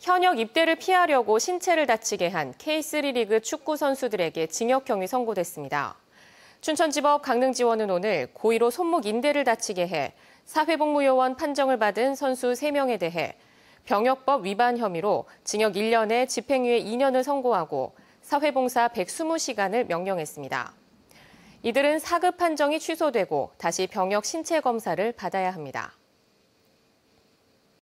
현역 입대를 피하려고 신체를 다치게 한 K3 리그 축구 선수들에게 징역형이 선고됐습니다. 춘천지법 강릉지원은 오늘 고의로 손목 인대를 다치게 해 사회복무요원 판정을 받은 선수 3명에 대해 병역법 위반 혐의로 징역 1년에 집행유예 2년을 선고하고 사회봉사 120시간을 명령했습니다. 이들은 사급 판정이 취소되고 다시 병역 신체 검사를 받아야 합니다.